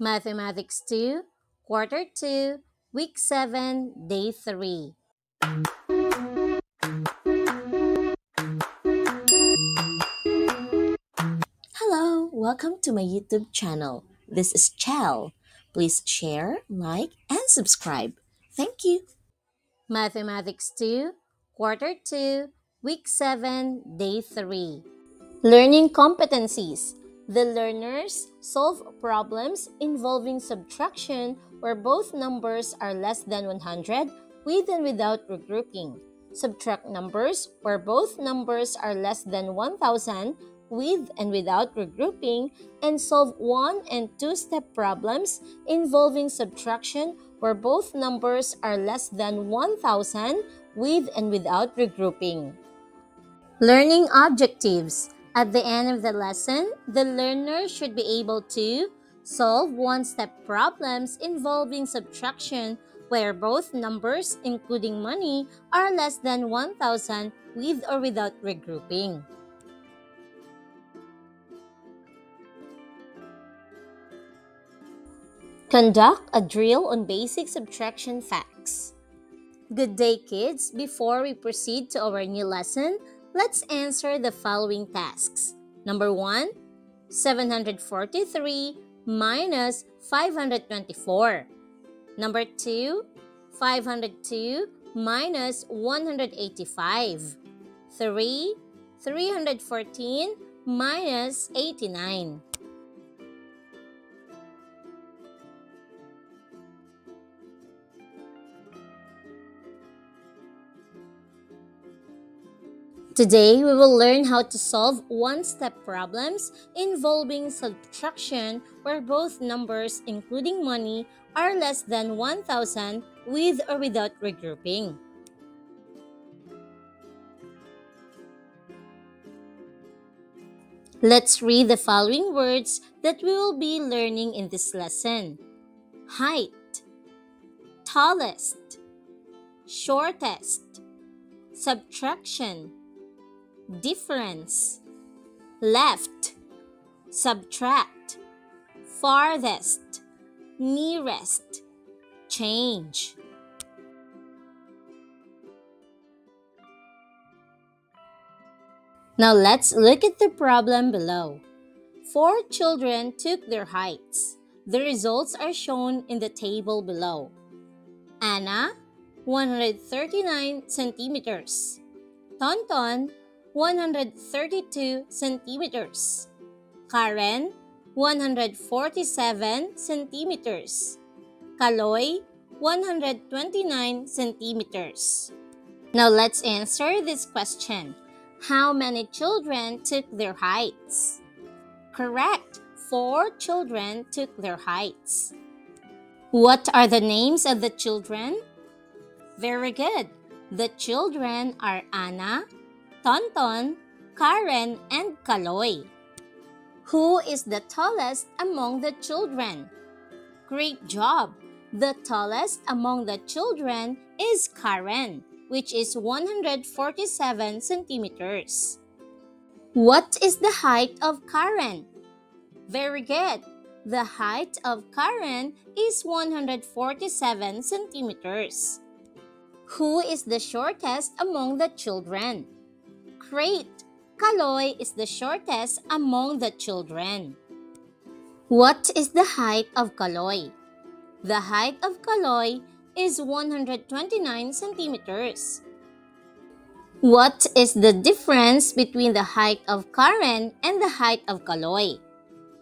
Mathematics 2, Quarter 2, Week 7, Day 3. Hello, welcome to my YouTube channel. This is Chal. Please share, like, and subscribe. Thank you. Mathematics 2, Quarter 2, Week 7, Day 3. Learning competencies. The learners solve problems involving subtraction where both numbers are less than 100 with and without regrouping. Subtract numbers where both numbers are less than 1000 with and without regrouping and solve one and two step problems involving subtraction where both numbers are less than 1000 with and without regrouping. Learning objectives. At the end of the lesson, the learner should be able to solve one-step problems involving subtraction where both numbers, including money, are less than 1,000 with or without regrouping. Conduct a drill on basic subtraction facts. Good day, kids. Before we proceed to our new lesson, Let's answer the following tasks. Number 1, 743 minus 524. Number 2, 502 minus 185. 3, 314 minus 89. Today, we will learn how to solve one-step problems involving subtraction where both numbers, including money, are less than 1,000 with or without regrouping. Let's read the following words that we will be learning in this lesson. Height Tallest Shortest Subtraction difference, left, subtract, farthest, nearest, change. Now let's look at the problem below. Four children took their heights. The results are shown in the table below. Anna, 139 centimeters. Tonton, 132 centimeters. Karen, 147 centimeters. Kaloy, 129 centimeters. Now let's answer this question. How many children took their heights? Correct. Four children took their heights. What are the names of the children? Very good. The children are Anna, Tonton, Karen, and Kaloy. Who is the tallest among the children? Great job! The tallest among the children is Karen, which is 147 centimeters. What is the height of Karen? Very good. The height of Karen is 147 centimeters. Who is the shortest among the children? Great! Kaloy is the shortest among the children. What is the height of Kaloy? The height of Kaloy is 129 centimeters. What is the difference between the height of Karen and the height of Kaloy?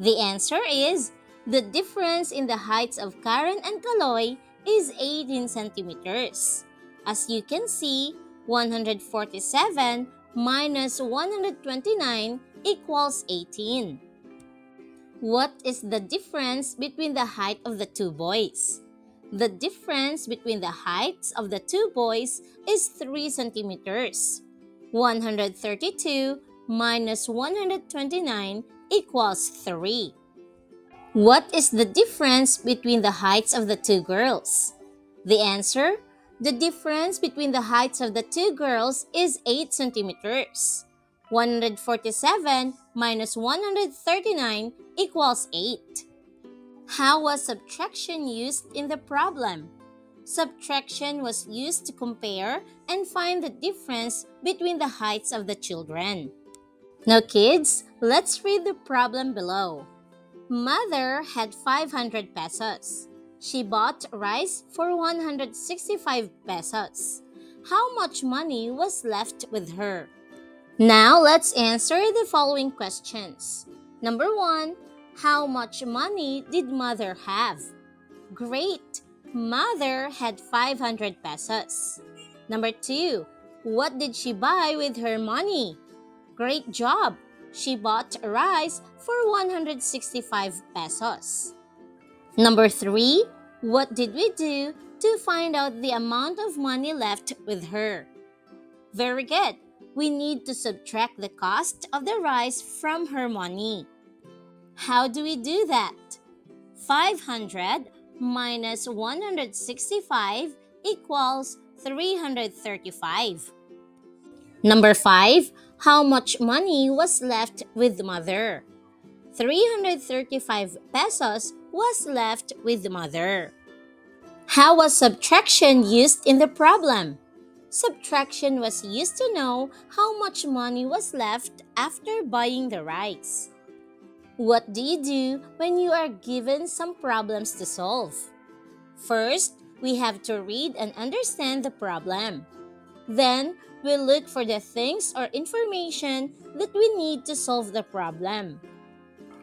The answer is the difference in the heights of Karen and Kaloy is 18 centimeters. As you can see, 147 minus 129 equals 18. What is the difference between the height of the two boys? The difference between the heights of the two boys is 3 centimeters. 132 minus 129 equals 3. What is the difference between the heights of the two girls? The answer the difference between the heights of the two girls is 8 centimeters. 147 minus 139 equals 8. How was subtraction used in the problem? Subtraction was used to compare and find the difference between the heights of the children. Now, kids, let's read the problem below. Mother had 500 pesos. She bought rice for 165 pesos. How much money was left with her? Now, let's answer the following questions. Number one, how much money did mother have? Great! Mother had 500 pesos. Number two, what did she buy with her money? Great job! She bought rice for 165 pesos. Number three, what did we do to find out the amount of money left with her? Very good. We need to subtract the cost of the rice from her money. How do we do that? 500 minus 165 equals 335. Number 5. How much money was left with mother? 335 pesos was left with the mother. How was subtraction used in the problem? Subtraction was used to know how much money was left after buying the rice. What do you do when you are given some problems to solve? First, we have to read and understand the problem. Then, we look for the things or information that we need to solve the problem.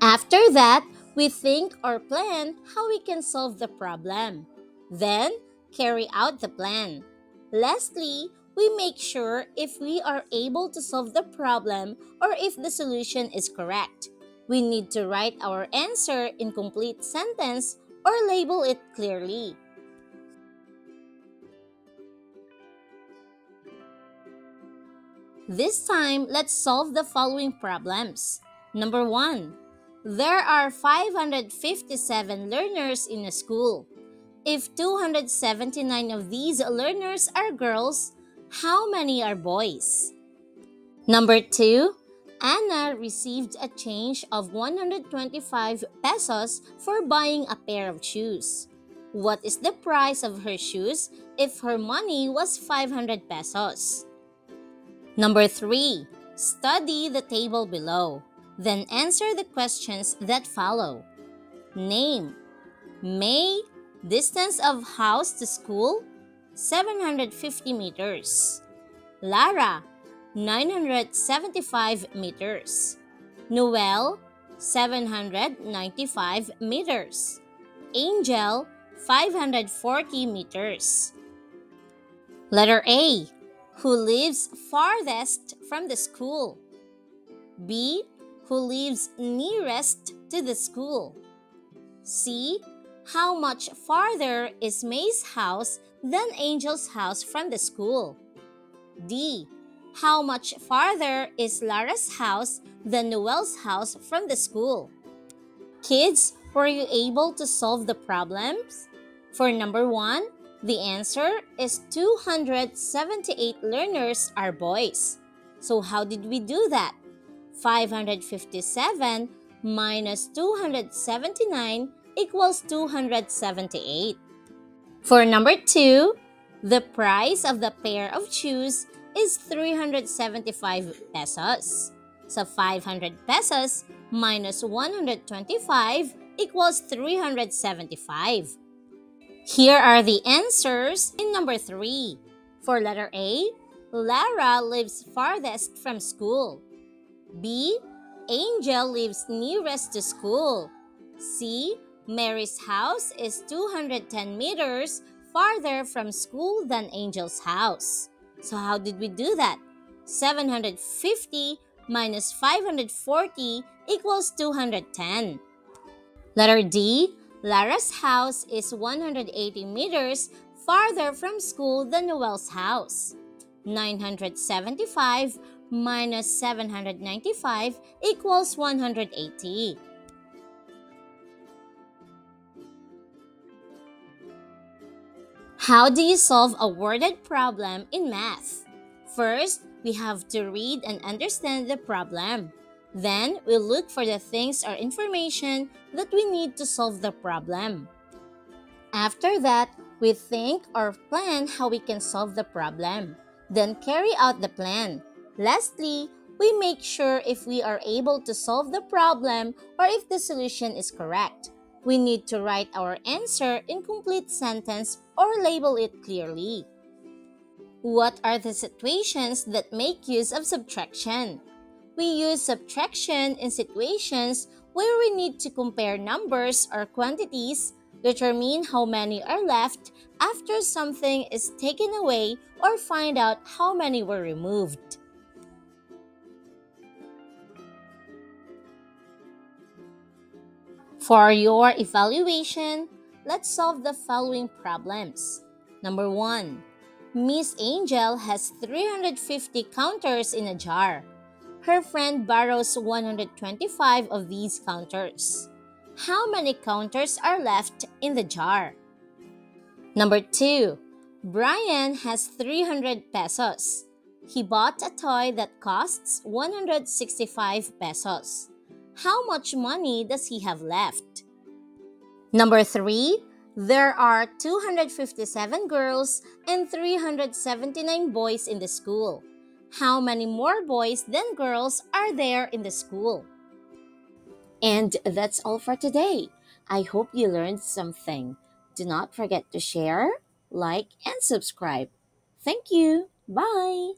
After that, we think or plan how we can solve the problem. Then, carry out the plan. Lastly, we make sure if we are able to solve the problem or if the solution is correct. We need to write our answer in complete sentence or label it clearly. This time, let's solve the following problems. Number 1. There are 557 learners in a school. If 279 of these learners are girls, how many are boys? Number 2. Anna received a change of 125 pesos for buying a pair of shoes. What is the price of her shoes if her money was 500 pesos? Number 3. Study the table below. Then answer the questions that follow. Name May Distance of house to school 750 meters. Lara 975 meters. Noel, 795 meters. Angel, 540 meters. Letter A. Who lives farthest from the school? B. Who lives nearest to the school? C. How much farther is May's house than Angel's house from the school? D. How much farther is Lara's house than Noel's house from the school? Kids, were you able to solve the problems? For number one, the answer is 278 learners are boys. So how did we do that? 557 minus 279 equals 278. For number two, the price of the pair of shoes is 375 pesos. So 500 pesos minus 125 equals 375. Here are the answers in number 3. For letter A, Lara lives farthest from school. B, Angel lives nearest to school. C, Mary's house is 210 meters farther from school than Angel's house. So how did we do that? 750 minus 540 equals 210. Letter D, Lara's house is 180 meters farther from school than Noel's house. 975 minus 795 equals 180. How do you solve a worded problem in math? First, we have to read and understand the problem. Then we look for the things or information that we need to solve the problem. After that, we think or plan how we can solve the problem. Then carry out the plan. Lastly, we make sure if we are able to solve the problem or if the solution is correct. We need to write our answer in complete sentence or label it clearly. What are the situations that make use of subtraction? We use subtraction in situations where we need to compare numbers or quantities, determine how many are left after something is taken away, or find out how many were removed. For your evaluation, let's solve the following problems. Number 1. Miss Angel has 350 counters in a jar. Her friend borrows 125 of these counters. How many counters are left in the jar? Number 2. Brian has 300 pesos. He bought a toy that costs 165 pesos. How much money does he have left? Number 3. There are 257 girls and 379 boys in the school. How many more boys than girls are there in the school? And that's all for today. I hope you learned something. Do not forget to share, like, and subscribe. Thank you. Bye.